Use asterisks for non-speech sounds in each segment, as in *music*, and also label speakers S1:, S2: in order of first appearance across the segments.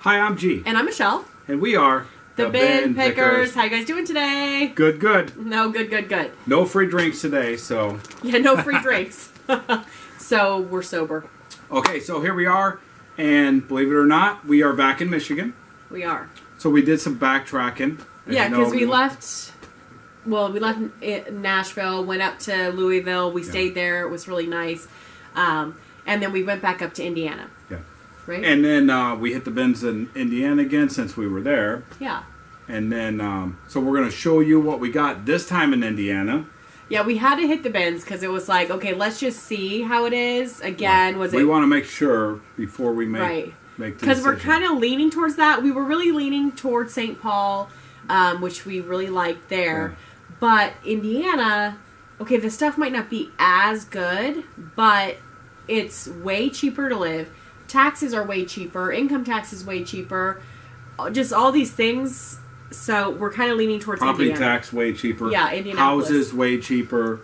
S1: Hi, I'm G,
S2: And I'm Michelle,
S1: and we are
S2: the, bin, pickers. How you guys doing today?
S1: Good, good.
S2: No, good, good, good.
S1: No free drinks today, so *laughs*
S2: Yeah, no free drinks. *laughs* so we're sober.
S1: okay. So here we are, and believe it or not, we are back in Michigan.
S2: We are.
S1: So we did some backtracking.
S2: Yeah, because we left. Well, we left Nashville, went up to Louisville. We
S1: Yeah.
S2: stayed there. It was really nice. Um, and then we went back up to Indiana,
S1: Yeah,
S2: right?
S1: and then uh, we hit the bins in Indiana again since we were there,
S2: yeah.
S1: and then um, so we're gonna show you what we got this time in Indiana.
S2: Yeah, we had to hit the bins because it was like, okay, let's just see how it is. Again, was
S1: we
S2: it
S1: want to make sure before we make
S2: Right.
S1: make
S2: because we're kind of leaning towards that. We were really leaning towards St. Paul, um, which we really liked there. But Indiana, okay, the stuff might not be as good, but it's way cheaper to live. Taxes are way cheaper. Income tax is way cheaper. Just all these things. So we're kind of leaning towards
S1: property
S2: Indiana.
S1: tax way cheaper.
S2: Yeah, Indianapolis.
S1: Houses way cheaper.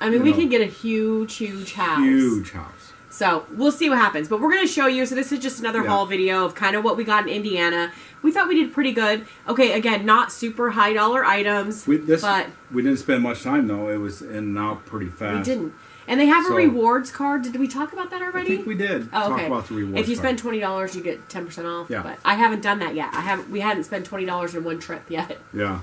S2: I mean, we
S1: know.
S2: can get a huge, huge house.
S1: Huge house.
S2: So we'll see what happens. But we're going to show you. So this is just another
S1: Yeah.
S2: haul video of kind of what we got in Indiana. We thought we did pretty good. Okay, again, not super high dollar items.
S1: We this
S2: But-
S1: we didn't spend much time though. It was in and out pretty fast.
S2: we didn't. And they have
S1: So-
S2: a rewards card. Did we talk about that already?
S1: I think we did
S2: Oh,
S1: talk
S2: okay.
S1: about the rewards.
S2: if you
S1: card.
S2: spend twenty dollars, you get ten percent off.
S1: Yeah.
S2: But I haven't done that yet. I haven't. We hadn't spent twenty dollars in one trip yet.
S1: yeah.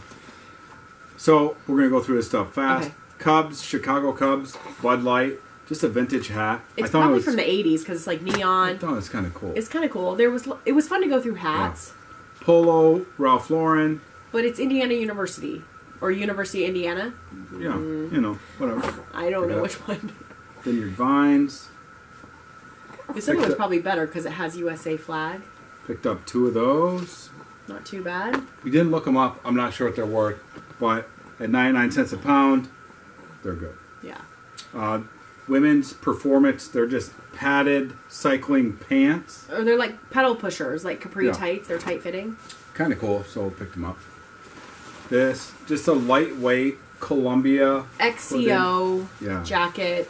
S1: So we're gonna go through this stuff fast.
S2: Okay.
S1: Cubs, Chicago Cubs, Bud Light, just a vintage hat.
S2: It's
S1: I thought
S2: probably
S1: it was,
S2: from the '80s because it's like neon.
S1: I thought it was kind of cool.
S2: It's kind of cool. There was. It was fun to go through hats,
S1: Polo, Ralph Lauren.
S2: but it's Indiana University or University of Indiana.
S1: Yeah,
S2: Mm.
S1: you know, whatever.
S2: I don't know which one.
S1: Vineyard Vines.
S2: This other
S1: Picked
S2: one's
S1: up-
S2: probably better because it has USA flag.
S1: Picked up two of those.
S2: Not too bad.
S1: We didn't look them up. I'm not sure what they're worth, but at 99 cents a pound, they're good.
S2: Yeah.
S1: Uh, women's performance, they're just padded cycling pants.
S2: Or they're like pedal pushers, like capri
S1: Yeah.
S2: tights. They're tight fitting.
S1: Kind of cool, so picked them up. This, just a lightweight Columbia.
S2: XCO
S1: Yeah.
S2: jacket.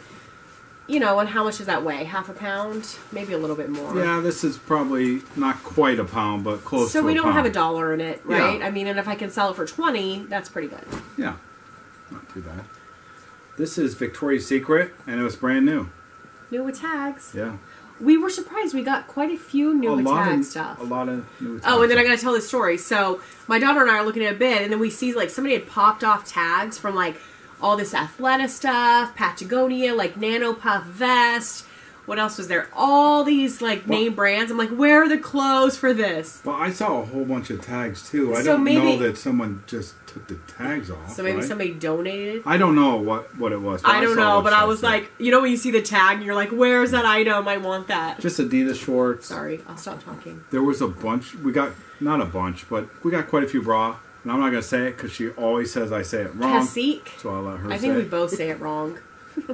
S2: You know, and how much does that weigh? Half a pound? Maybe a little bit more.
S1: Yeah, this is probably not quite a pound, but close
S2: So we don't
S1: pound.
S2: have a dollar in it, right?
S1: Yeah.
S2: I mean, and if I can sell it for 20, that's pretty good.
S1: Yeah, not too bad. This is Victoria's Secret, and it was brand new.
S2: New with tags.
S1: Yeah.
S2: We were surprised. We got quite a few new
S1: lot
S2: tag
S1: of,
S2: stuff.
S1: A lot of new
S2: Oh, and then I gotta tell this story. So my daughter and I are looking at a bid, and then we see like somebody had popped off tags from like all this Athleta stuff, Patagonia, like Nano Puff vest. What else was there? All these like name brands. I'm like, where are the clothes for this?
S1: Well, I saw a whole bunch of tags too. I
S2: So
S1: don't
S2: maybe-
S1: know that someone just took the tags off.
S2: So maybe
S1: right?
S2: somebody donated.
S1: I don't know what what it was.
S2: I don't
S1: a
S2: know, but I was
S1: stuff.
S2: like, you know, when you see the tag, and you're like, where's that item? I want that.
S1: just Adidas shorts.
S2: Sorry, I'll stop talking.
S1: There was a bunch. We got not a bunch, but we got quite a few bra. And I'm not gonna say it because she always says I say it wrong.
S2: Cacique.
S1: So I'll let her
S2: I think we both say it wrong. *laughs*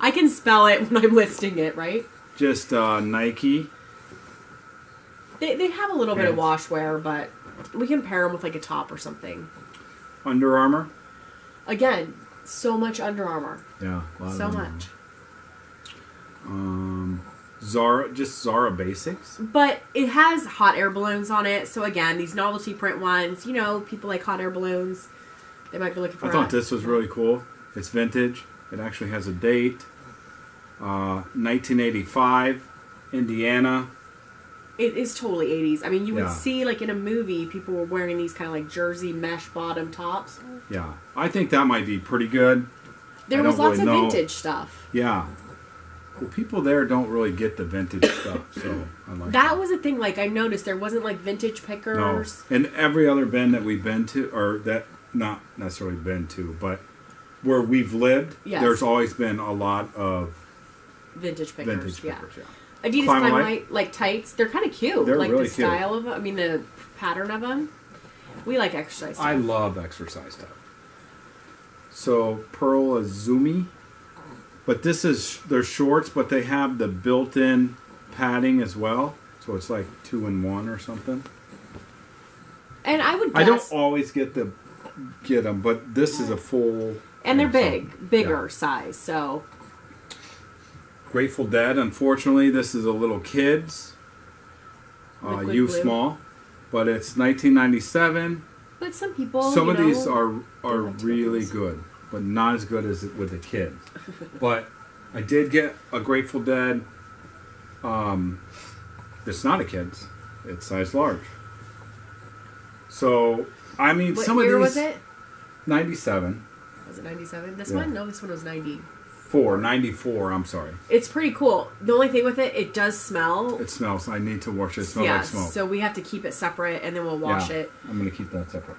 S2: I can spell it when I'm listing it, right?
S1: Just uh, Nike.
S2: They, they have a little bit of
S1: Pants.
S2: washwear, but we can pair them with like a top or something.
S1: Under Armour.
S2: Again, so much Under Armour.
S1: Yeah, a lot
S2: So much.
S1: Um, Zara, just Zara Basics.
S2: But it has hot air balloons on it. So again, these novelty print ones, you know, people like hot air balloons. They might be looking for
S1: I thought
S2: a-
S1: this was really cool. It's vintage. It actually has a date. Uh, 1985, Indiana.
S2: It is totally 80s. I mean, you would
S1: Yeah.
S2: see like in a movie, people were wearing these kind of like jersey mesh bottom tops.
S1: Yeah, I think that might be pretty good.
S2: There
S1: I
S2: was lots
S1: really
S2: of
S1: know.
S2: vintage stuff.
S1: Yeah. Well, people there don't really get the vintage stuff, so I like
S2: That was a thing. Like I noticed, there wasn't like vintage pickers.
S1: no.
S2: pickers.
S1: And every other bin that we've been to, or that not necessarily been to, but where we've lived,
S2: Yes.
S1: there's always been a lot of
S2: Vintage pickers.
S1: vintage
S2: yeah.
S1: pickers. Yeah.
S2: Adidas
S1: Climate Climalite.
S2: like tights. They're kind of cute.
S1: They're
S2: like
S1: really
S2: the
S1: cute.
S2: style of them. I mean the pattern of them. We like exercise. Stuff.
S1: I love exercise stuff. So Pearl Izumi, but this is they're shorts, but they have the built-in padding as well. So it's like two in one or something.
S2: and I would. Guess,
S1: I don't always get the get them, but this is a full.
S2: And they're big, bigger
S1: yeah.
S2: size. So
S1: Grateful Dead. Unfortunately, this is a little kids. uh,
S2: Liquid
S1: U
S2: blue.
S1: small, but it's 1997.
S2: But some people,
S1: Some
S2: you
S1: of
S2: know,
S1: these are are
S2: like
S1: really
S2: those.
S1: good, but not as good as with the kids. *laughs* but I did get a Grateful Dead. Um, it's not a kids. It's size large. So I mean,
S2: What
S1: some
S2: year
S1: of these
S2: was it?
S1: 97,
S2: Was it 97? This
S1: Yeah.
S2: one? No, this one was 90.
S1: 4, 94. I'm sorry.
S2: It's pretty cool. The only thing with it, it does smell.
S1: It smells. I need to wash it. It smells
S2: yeah,
S1: like smoke.
S2: so we have to keep it separate and then we'll wash
S1: Yeah,
S2: it.
S1: I'm gonna keep that separate.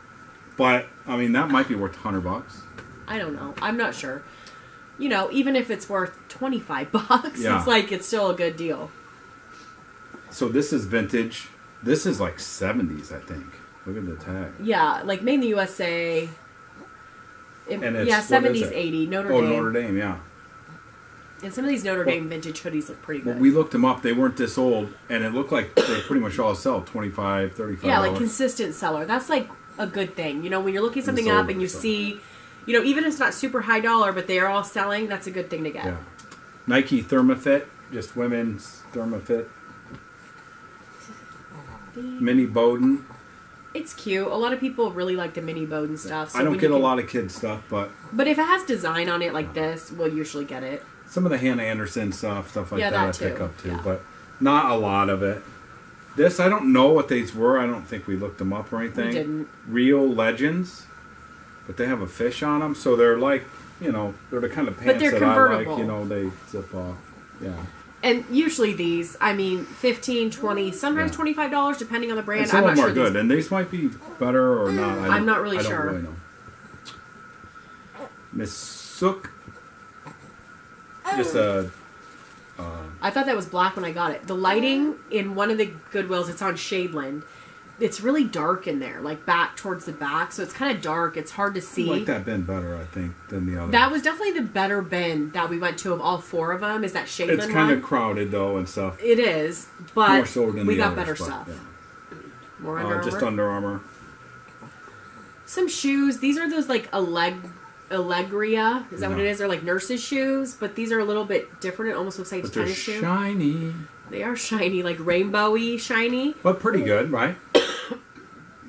S1: But I mean, that might be worth 100 bucks.
S2: I don't know. I'm not sure. You know, even if it's worth 25 *laughs* bucks,
S1: Yeah.
S2: it's like it's still a good deal.
S1: So this is vintage. This is like 70s, I think. Look at the tag.
S2: Yeah, like made in the USA. It-
S1: And
S2: yeah, 70s,
S1: it?
S2: 80, Notre
S1: Oh,
S2: Dame.
S1: Notre Dame, yeah.
S2: And some of these Notre
S1: Well-
S2: Dame vintage hoodies look pretty good.
S1: Well, we looked them up. They weren't this old, and it looked like they pretty much all sell 25 35
S2: yeah, like consistent seller. That's like a good thing. You know, when you're looking something up and you
S1: so-
S2: see, you know, even if it's not super high dollar, but they are all selling, that's a good thing to get.
S1: Yeah. Nike Thermafit, just women's Thermafit. Oh, Mini Boden.
S2: It's cute. A lot of people really like the mini Boden stuff. So
S1: I don't get
S2: you
S1: a lot of kid stuff, but
S2: But if it has design on it like this, we'll usually get it.
S1: some of the Hanna Andersson stuff, stuff like
S2: Yeah,
S1: that,
S2: that
S1: I pick up too,
S2: Yeah.
S1: but not a lot of it. This, I don't know what these were. I don't think we looked them up or anything.
S2: We didn't.
S1: Reel Legends, but they have a fish on them, so they're like, you know, they're the kind of pants that I like. You know, they zip off. Yeah.
S2: And usually these, I mean, 15 20 sometimes
S1: Yeah.
S2: $25, depending on the brand.
S1: And some
S2: I'm
S1: of them
S2: sure
S1: are good,
S2: these-
S1: and these might be better or not. I
S2: I'm
S1: don't-
S2: not really
S1: I
S2: sure.
S1: Really know. Misook, just a
S2: I thought that was black when I got it. The lighting in one of the Goodwills, it's on Shadeland. It's really dark in there, like back towards the back, so it's kind of dark. It's hard to see.
S1: I like that bin better, I think, than the other.
S2: That was definitely the better bin that we went to of all four of them. Is that Shadeland
S1: It's kind of crowded though and stuff.
S2: it is, but
S1: so
S2: we got
S1: others,
S2: better
S1: but,
S2: stuff.
S1: yeah.
S2: More
S1: Uh, just Under Armour.
S2: Some shoes. These are those like Alleg Alegria. Is that what it is? They're like nurses' shoes, but these are a little bit different. It almost looks like
S1: But
S2: a
S1: they're
S2: shoe.
S1: shiny.
S2: They are shiny, like rainbowy shiny.
S1: But pretty good, right?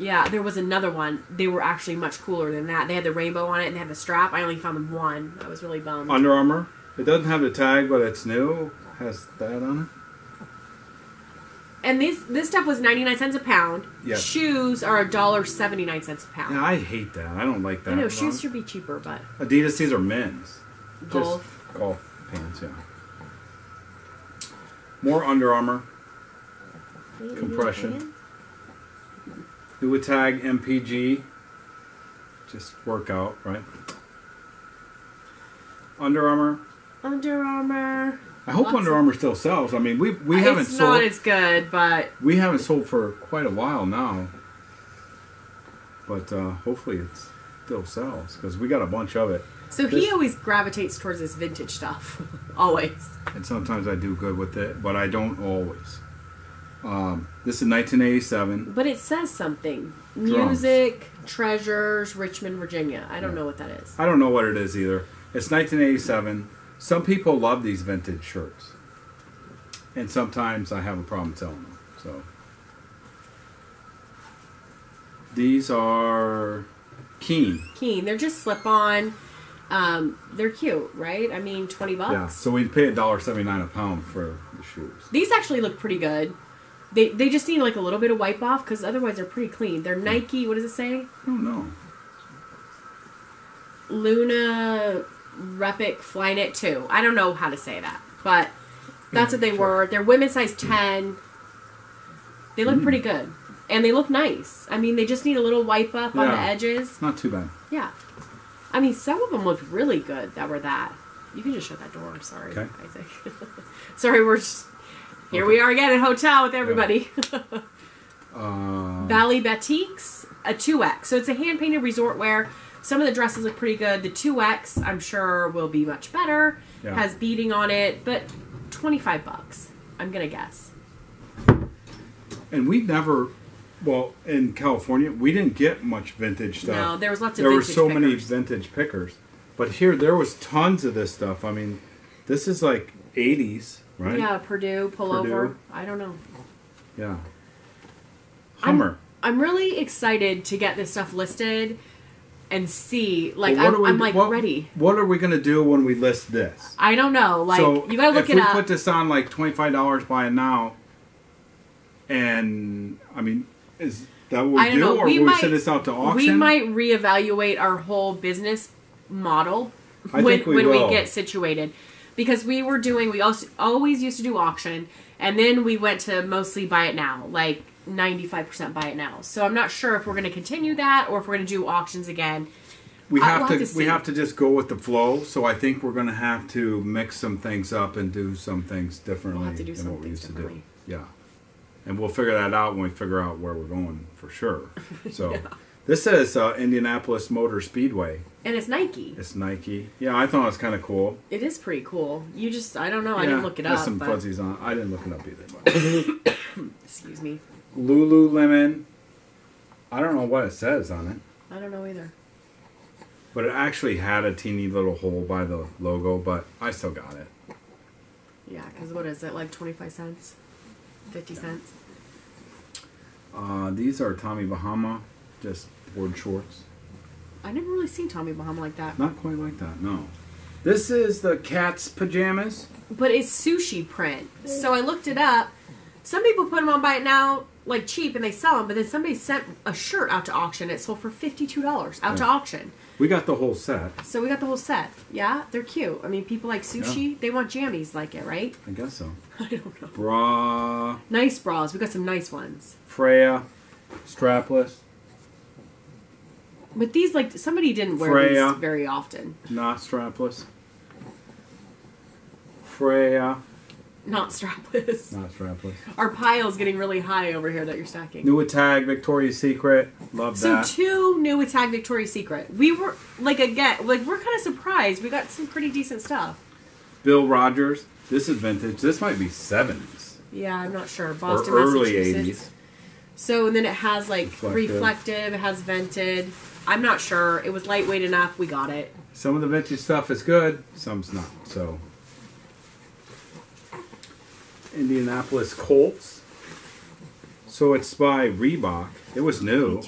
S2: Yeah, there was another one. They were actually much cooler than that. They had the rainbow on it and they had the strap. I only found them one. I was really bummed.
S1: Under Armour. It doesn't have the tag, but it's new. Has that on it.
S2: and this this stuff was ninety nine cents a pound.
S1: Yes.
S2: Shoes are a dollar seventy nine cents a pound.
S1: Yeah, I hate that. I don't like that.
S2: I know shoes should be cheaper, but
S1: Adidas, these are men's.
S2: golf.
S1: Just golf pants, yeah. More Under Armour. compression. Do a tag MPG. Just workout, right? Under Armour.
S2: Under Armour.
S1: I hope
S2: Lots
S1: Under Armour still sells. I mean, we we
S2: it's
S1: haven't sold It's
S2: not as good, but
S1: we haven't sold for quite a while now. But uh, hopefully it still sells because we got a bunch of it,
S2: so he always gravitates towards this vintage stuff. *laughs* always.
S1: and sometimes I do good with it, but I don't always. Um, this is 1987.
S2: But it says something.
S1: Drums.
S2: Music, treasures, Richmond, Virginia. I don't know what that is.
S1: I don't know what it is either. It's 1987. Some people love these vintage shirts, and sometimes I have a problem selling them. So these are Keen.
S2: Keen. They're just slip on. Um, they're cute, right? I mean, twenty bucks.
S1: Yeah, so we pay a dollar seventy nine a pound for the shoes.
S2: These actually look pretty good. They they just need like a little bit of wipe off because otherwise they're pretty clean. They're Nike. What does it say?
S1: I don't know.
S2: Luna Repic Flynet two. I don't know how to say that, but that's what they were. They're women's size ten. They look
S1: Mm.
S2: pretty good, and they look nice. I mean, they just need a little wipe up on the edges.
S1: Not too bad.
S2: Yeah. I mean, some of them looked really good that were that. You can just shut that door. Sorry,
S1: Okay.
S2: Isaac. *laughs* Sorry, we're just here. We are again at hotel with everybody. *laughs*
S1: Uh,
S2: Bali Batiks, a two X. So it's a hand painted resort wear. Some of the dresses look pretty good. The two X, I'm sure, will be much better.
S1: Yeah.
S2: Has beading on it, but twenty five bucks. I'm gonna guess.
S1: and we've never, well, in California, we didn't get much vintage stuff.
S2: No, there was lots of
S1: there were so many vintage pickers, but here there was tons of this stuff. I mean, this is like '80s, right?
S2: Yeah, Purdue pullover.
S1: Purdue.
S2: I don't know.
S1: Yeah. Hummer.
S2: I'm really excited to get this stuff listed and see. Like,
S1: Well, what
S2: I'm,
S1: are we-
S2: I'm like
S1: what-
S2: ready.
S1: What are we gonna do when we list this?
S2: I don't know. Like,
S1: so
S2: you gotta look it up.
S1: if we put this on like twenty five dollars, buy it now. And I mean, is that what we do,
S2: know.
S1: or
S2: We might-
S1: we send this out to auction?
S2: we might reevaluate our whole business model when,
S1: we
S2: when we get situated because we were doing we also always used to do auction and then we went to mostly buy it now like 95% buy it now so i'm not sure if we're going to continue that or if we're going to do auctions again
S1: we
S2: I-
S1: have to,
S2: have to
S1: we have to just go with the flow. So I think we're gonna have to mix some things up and do some things differently
S2: We'll to
S1: than what we used to do. Yeah, and we'll figure that out when we figure out where we're going for sure. *laughs* So this says uh, Indianapolis Motor Speedway.
S2: and it's nike
S1: It's Nike. Yeah, I thought it was kind of cool.
S2: it is pretty cool you just i don't know i
S1: yeah,
S2: didn't look it up
S1: some
S2: but,
S1: fuzzies on. I didn't look it up either. *coughs*
S2: Excuse me
S1: Lululemon. I don't know what it says on it,
S2: i don't know either
S1: but it actually had a teeny little hole by the logo. But I still got it.
S2: yeah because what is it like 25 cents 50 cents
S1: Uh, these are Tommy Bahama, just board shorts.
S2: i never really seen tommy bahama like that
S1: Not quite like that, no. This is the cat's pajamas.
S2: but it's sushi print. So I looked it up. Some people put them on buy it now, like cheap, and they sell them. But then somebody sent a shirt out to auction. It sold for fifty two dollars out to auction.
S1: We got the whole set.
S2: So we got the whole set. Yeah, they're cute. I mean, people like sushi. They want jammies like it, right?
S1: I guess so. *laughs*
S2: I don't know.
S1: Bra,
S2: Nice bras. We got some nice ones.
S1: Freya, strapless,
S2: But these, like, somebody didn't wear
S1: Freya.
S2: these very often.
S1: not strapless. Freya,
S2: Not strapless.
S1: not strapless.
S2: Our pile's getting really high over here that you're stacking.
S1: New tag, Victoria's Secret. Love that.
S2: So two new attack Victoria's Secret. We were like again, like we're kind of surprised. We got some pretty decent stuff.
S1: Bill Rodgers. This is vintage. This might be 70s
S2: Yeah, I'm not sure.
S1: or
S2: Boston,
S1: early
S2: Massachusetts.
S1: 80s.
S2: So and then it has like
S1: Reflective.
S2: reflective. It has vented. I'm not sure. It was lightweight enough. We got it.
S1: Some of the vintage stuff is good, some's not. So, Indianapolis Colts. So it's by Reebok. It was new.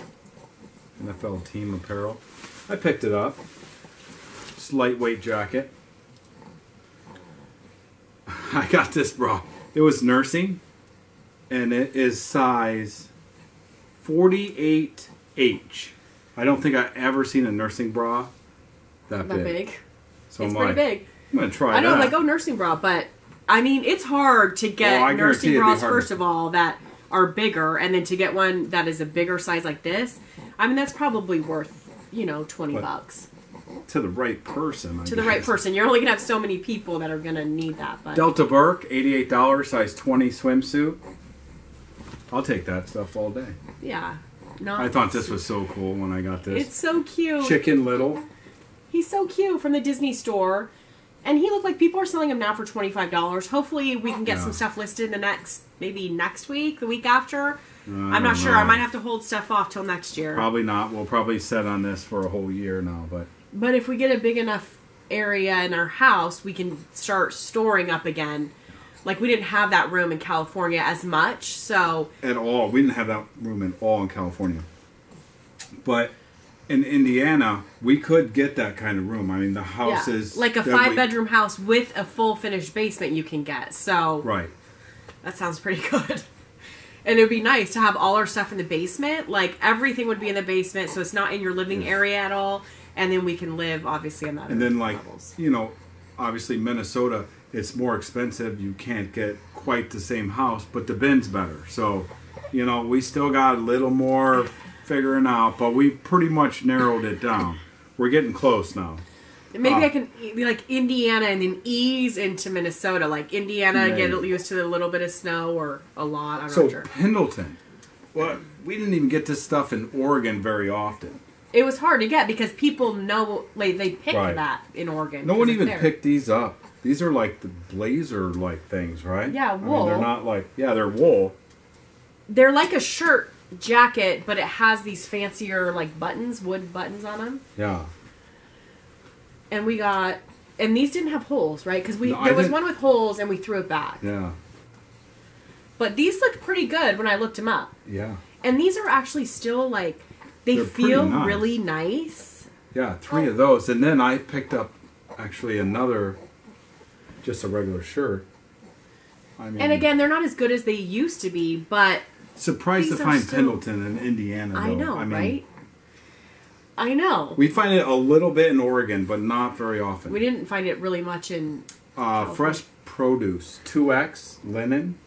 S1: NFL team apparel. I picked it up. It's lightweight jacket. *laughs* I got this bra. It was nursing, and it is size 48H. I don't think I ever seen a nursing bra that,
S2: That
S1: big.
S2: big.
S1: So
S2: it's
S1: I'm
S2: pretty
S1: like,
S2: big.
S1: I'm gonna try
S2: I know,
S1: that.
S2: like oh nursing bra, but I mean it's hard to get
S1: guarantee
S2: nursing bras first of all that are bigger, and then to get one that is a bigger size like this. I mean that's probably worth you know twenty
S1: What?
S2: bucks
S1: to the right person. I
S2: to the right person. You're only gonna have so many people that are gonna need that, but
S1: Delta Burke, eighty-eight dollars, size twenty swimsuit. I'll take that stuff all day.
S2: yeah. No,
S1: I thought this was so cool when I got this.
S2: It's so cute.
S1: Chicken Little.
S2: He's so cute from the Disney store. And he looked like people are selling him now for twenty five dollars. Hopefully, we can get
S1: Yeah.
S2: some stuff listed in the next, maybe next week, the week after. I'm
S1: don't
S2: not sure. I might have to hold stuff off till next year.
S1: Probably not. We'll probably set on this for a whole year now, but
S2: But if we get a big enough area in our house, we can start storing up again. Like we didn't have that room in California as much, so
S1: at all. We didn't have that room at all in California. But in Indiana, we could get that kind of room. I mean, the
S2: yeah,
S1: houses
S2: like a five
S1: we-
S2: bedroom house with a full finished basement you can get. So
S1: Right.
S2: That sounds pretty *laughs* good. And it would be nice to have all our stuff in the basement. Like everything would be in the basement, so it's not in your living area at all. And then we can live obviously on that.
S1: And then, like,
S2: levels.
S1: you know, obviously Minnesota, it's more expensive. You can't get quite the same house, but the bin's better. So, you know, we still got a little more figuring out, but we pretty much narrowed it down. We're getting close now.
S2: Maybe
S1: uh,
S2: I can be like Indiana and then ease into Minnesota. Like Indiana, get used to a little bit of snow or a lot. I'm
S1: So,
S2: not sure.
S1: Pendleton. Well, we didn't even get this stuff in Oregon very often.
S2: It was hard to get because people know like they pick
S1: Right.
S2: that in Oregon.
S1: No one even
S2: there.
S1: picked these up. These are like the blazer like things, right?
S2: Yeah,
S1: I mean,
S2: wool.
S1: they're not like, yeah, they're wool.
S2: They're like a shirt jacket, but it has these fancier like buttons, wood buttons on them.
S1: Yeah.
S2: and we got and these didn't have holes right because we
S1: No,
S2: there was one with holes and we threw it back
S1: Yeah.
S2: but these looked pretty good when i looked them up
S1: Yeah.
S2: And these are actually still like they
S1: They're
S2: feel
S1: nice.
S2: really nice.
S1: Yeah, three of those, and then I picked up actually another, just a regular shirt. I mean,
S2: And again, they're not as good as they used to be, but
S1: surprised to find
S2: still-
S1: Pendleton in Indiana. Though.
S2: I know,
S1: mean,
S2: right? I know.
S1: We find it a little bit in Oregon, but not very often.
S2: We didn't find it really much in.
S1: uh, fresh produce, two X linen.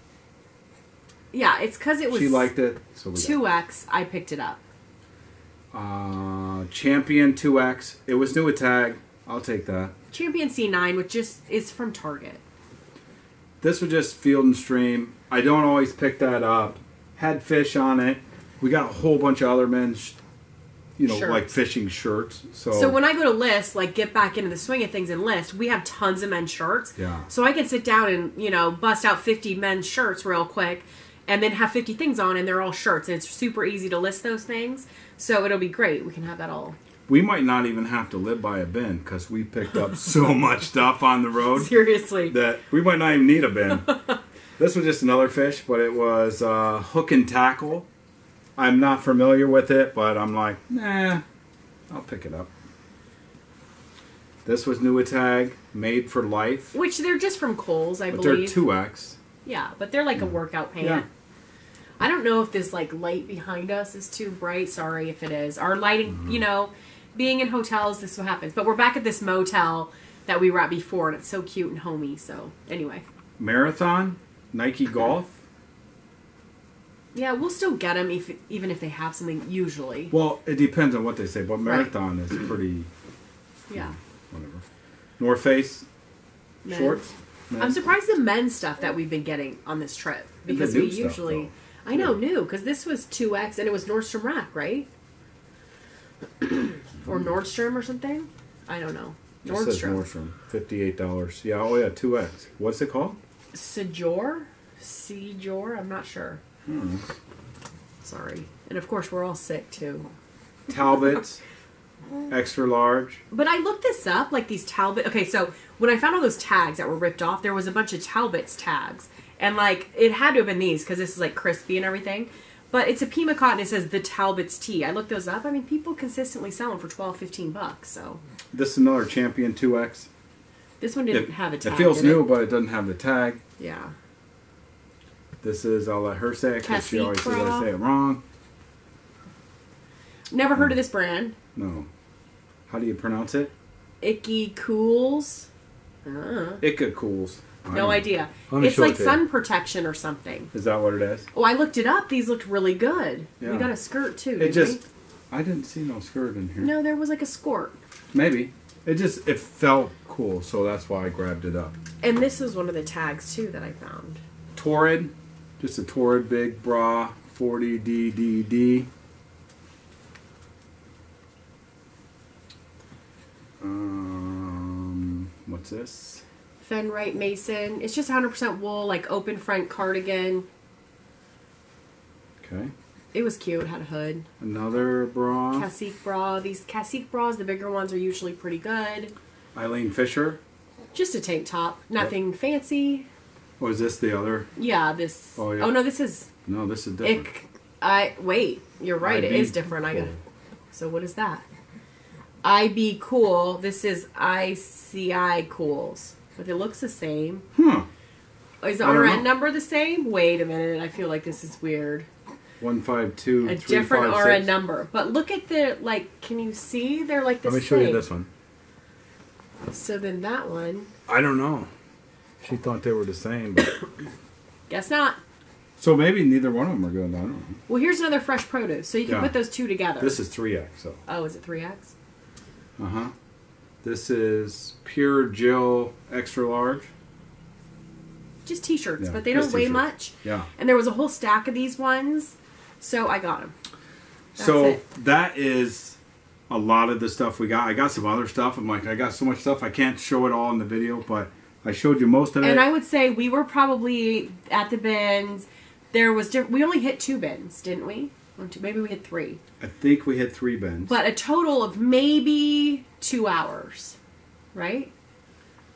S2: Yeah, it's because it was
S1: She liked it, so
S2: two X. I picked it up.
S1: Uh, Champion 2X. It was new with tag. I'll take that.
S2: Champion C9, which just is from Target.
S1: This was just Field and Stream. I don't always pick that up. Had fish on it. We got a whole bunch of other men's, you know,
S2: Shirts.
S1: like fishing shirts. So,
S2: So when I go to list, like get back into the swing of things and list, we have tons of men's shirts.
S1: Yeah.
S2: So I can sit down and you know bust out fifty men's shirts real quick, and then have fifty things on, and they're all shirts, and it's super easy to list those things. So it'll be great. We can have that all.
S1: we might not even have to live by a bin because we picked up *laughs* so much stuff on the road
S2: Seriously.
S1: that we might not even need a bin. *laughs* this was just another fish, but it was uh, hook and tackle. I'm not familiar with it, but I'm like, nah, I'll pick it up. This was new tag, made for life.
S2: Which they're just from Kohl's, I
S1: But they're
S2: believe.
S1: 2X.
S2: Yeah, but they're like a workout pant.
S1: Yeah.
S2: I don't know if this like light behind us is too bright. Sorry if it is. Our lighting,
S1: Mm-hmm.
S2: you know, being in hotels, this is what happens. But we're back at this motel that we were at before, and it's so cute and homey. So anyway,
S1: Marathon, Nike Golf.
S2: yeah, we'll still get them if even if they have something. Usually,
S1: Well, it depends on what they say, but
S2: Right.
S1: Marathon is *clears throat* pretty,
S2: yeah.
S1: whatever. North Face,
S2: Men's.
S1: shorts.
S2: I'm surprised the men's stuff that we've been getting on this trip because we usually.
S1: though.
S2: I know new because this was two X and it was Nordstrom Rack, right? *clears throat* or Nordstrom or something. I don't know.
S1: It says
S2: Nordstrom.
S1: Nordstrom, fifty-eight dollars. Yeah, oh yeah, two X. What's it called?
S2: Sejor? Sejor? I'm not sure.
S1: Hmm.
S2: Sorry. And of course, we're all sick too.
S1: Talbots, *laughs* extra large.
S2: But I looked this up, like these Talbot. Okay, so when I found all those tags that were ripped off, there was a bunch of Talbot's tags. And like, it had to have been these because this is like crispy and everything. But it's a Pima cotton. It says the Talbot's tee. I looked those up. I mean, people consistently sell them for 12, 15 bucks. So
S1: This is another Champion two X.
S2: this one didn't have a tag.
S1: It feels new, but it doesn't have the tag.
S2: Yeah.
S1: This is. I'll let her say it because she always says I say it wrong.
S2: Never heard of this brand.
S1: No. How do you pronounce it?
S2: Icky Cools. Uh,
S1: Ica Cools.
S2: No idea. It's
S1: it
S2: like
S1: you.
S2: sun protection or something.
S1: Is that what it is?
S2: Oh, I looked it up. These looked really good. We got a skirt too.
S1: It just. I didn't see no skirt in here.
S2: No, there was like a skirt.
S1: Maybe. It just it felt cool, so that's why I grabbed it up.
S2: And this was one of the tags too that I found.
S1: Torrid, just a Torrid big bra, 40 DDD. Um, what's this?
S2: Fenn Wright Manson. It's just 100% wool, like open front cardigan.
S1: Okay,
S2: It was cute. It had a hood.
S1: another bra.
S2: Cacique bra. These Cacique bras, the bigger ones, are usually pretty good.
S1: Eileen Fisher.
S2: Just a tank top. Nothing fancy.
S1: Or is this the other?
S2: Yeah, this.
S1: Oh, yeah.
S2: oh no, this is.
S1: No, this is different.
S2: I wait. You're right. It is different. I got So what is that? IB cool. This is ICI cools, but it looks the same.
S1: Hmm.
S2: Is the RN
S1: know.
S2: number the same? Wait a minute. I feel like this is weird.
S1: One five two.
S2: A
S1: three,
S2: different
S1: five,
S2: RN
S1: six.
S2: number, but look at the like. Can you see? They're like the
S1: Let me
S2: same.
S1: show you this one.
S2: So then that one.
S1: I don't know. She thought they were the same, but *coughs*
S2: Guess not.
S1: so maybe neither one of them are good. I don't know.
S2: Well, here's another fresh produce, so you can
S1: Yeah.
S2: put those two together.
S1: This is three X. So.
S2: oh, is it three X?
S1: Uh huh. This is pure Jill extra large.
S2: Just t-shirts,
S1: Yeah,
S2: but they don't weigh much.
S1: Yeah.
S2: And there was a whole stack of these ones, so I got them. That's
S1: so
S2: it.
S1: that is a lot of the stuff we got. I got some other stuff. I'm like, I got so much stuff. I can't show it all in the video, but I showed you most of it.
S2: And I would say we were probably at the bins. There was we only hit two bins, didn't we? One, two, maybe we had three,
S1: I think we had three bins.
S2: but a total of maybe two hours, right?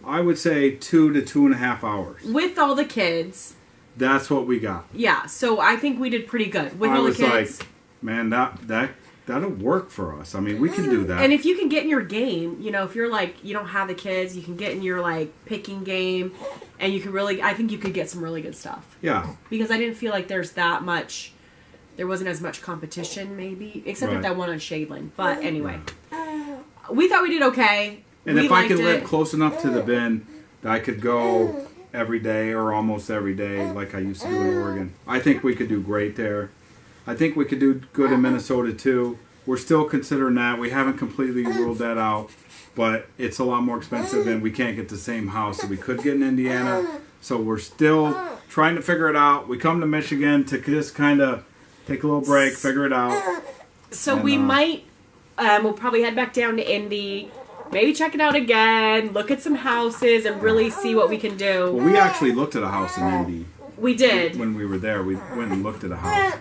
S1: I would say two to two and a half hours.
S2: With all the kids,
S1: That's what we got.
S2: Yeah, so I think we did pretty good with
S1: I
S2: all the kids.
S1: I was like, man, that that that'll work for us. I mean, we can do mm. that.
S2: and if you can get in your game, you know, if you're like you don't have the kids, you can get in your like picking game, and you can really, I think you could get some really good stuff
S1: yeah,
S2: because I didn't feel like there's that much, there wasn't as much competition maybe, except
S1: Right.
S2: with that one on Shadeland. But mm. anyway, oh. we thought we did okay.
S1: and
S2: we
S1: if I
S2: liked
S1: could
S2: it.
S1: live close enough to the mm. bin, that I could go mm. every day or almost every day, like I used to do in Oregon. I think we could do great there. I think we could do good in uh-huh. Minnesota too. We're still considering that. We haven't completely ruled that out, but it's a lot more expensive, and we can't get the same house that we could get in Indiana. Uh. So we're still uh. trying to figure it out. We come to Michigan to just kind of take a little break, figure it out.
S2: So
S1: And,
S2: we
S1: uh,
S2: might, um, we'll probably head back down to Indy, maybe check it out again, look at some houses, and really see what we can do.
S1: Well, we actually looked at a house in Indy.
S2: We did.
S1: when we were there, we went and looked at a house,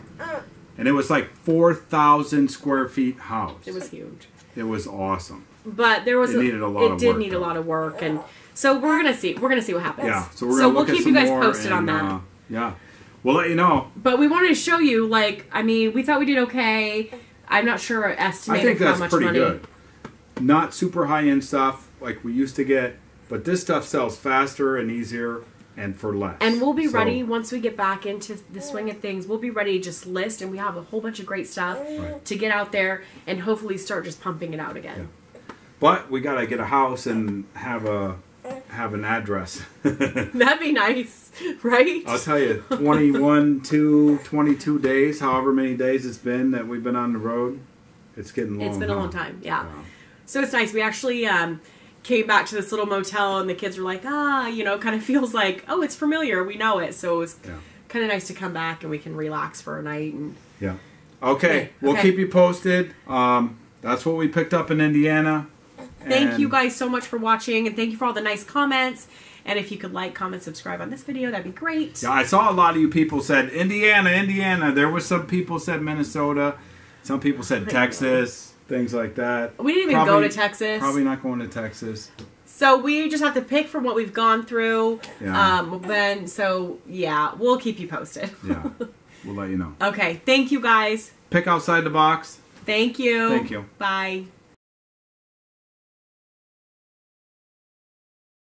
S1: and it was like four thousand square feet house.
S2: It was huge.
S1: It was awesome.
S2: but there was
S1: It needed a lot
S2: it did
S1: work,
S2: need a lot of work and so we're gonna see we're gonna see what happens
S1: Yeah. So we're gonna
S2: so we'll keep you guys posted on that
S1: Uh, yeah, we'll let you know.
S2: but we wanted to show you like i mean we thought we did okay i'm not sure
S1: I
S2: estimating
S1: think
S2: how
S1: that's
S2: much
S1: pretty
S2: money
S1: good. Not super high end stuff like we used to get, but this stuff sells faster and easier and for less.
S2: and we'll be
S1: So,
S2: ready once we get back into the swing of things we'll be ready to just list and we have a whole bunch of great stuff
S1: Right.
S2: to get out there and hopefully start just pumping it out again
S1: But we gotta get a house and have a have an address. *laughs*
S2: that'd be nice right
S1: I'll tell you, 21 to 22 days, however many days it's been that we've been on the road, it's getting long.
S2: it's been a long time yeah
S1: Wow.
S2: So it's nice. We actually um, came back to this little motel, and the kids were like, ah, you know, kind of *laughs* feels like, oh, it's familiar. We know it. So it was
S1: Yeah.
S2: kind of nice to come back and we can relax for a night. And
S1: Yeah. Okay,
S2: Okay,
S1: we'll
S2: okay.
S1: keep you posted. Um, that's what we picked up in Indiana.
S2: Thank
S1: And-
S2: you guys so much for watching, and thank you for all the nice comments. And if you could like, comment, subscribe on this video, that'd be great.
S1: Yeah, I saw a lot of you people said Indiana, Indiana. There was some people said Minnesota. Some people said Texas, things like that.
S2: We didn't even go to Texas.
S1: Probably not going to Texas.
S2: So we just have to pick from what we've gone through.
S1: Yeah.
S2: Um, then, so yeah, we'll keep you posted.
S1: Yeah, we'll *laughs* let you know.
S2: Okay. Thank you guys.
S1: Pick outside the box.
S2: Thank you.
S1: Thank you.
S2: Bye.